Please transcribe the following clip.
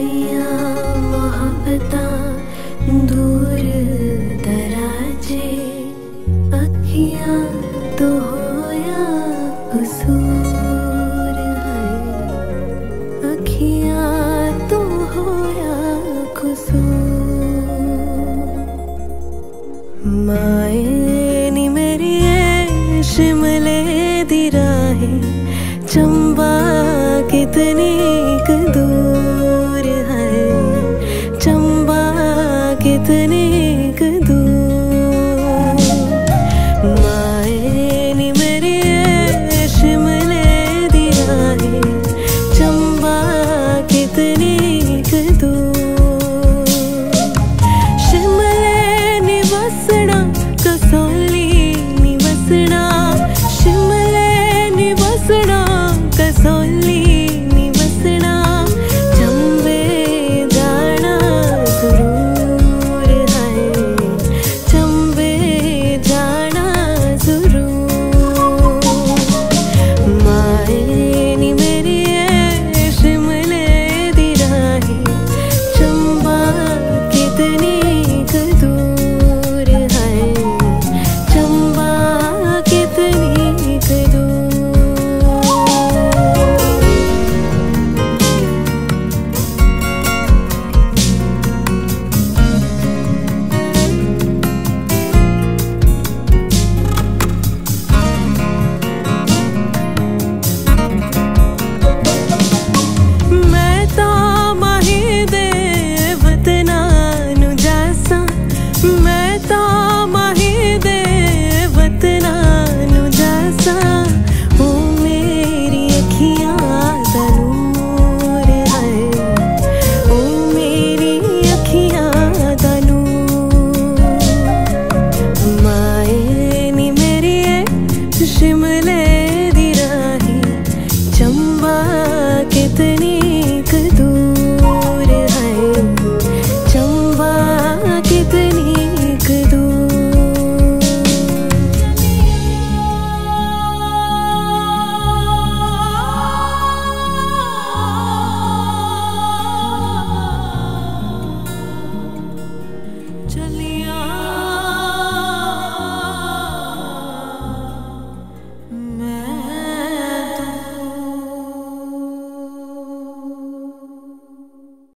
आया मोहब्बत दूर दराजे। अखियाँ तो होया कसूर है। अखियाँ तो होया कसूर। माए मेरी शिमले दी राहें, चंबा कितनी दूर। कितने एक दो Esses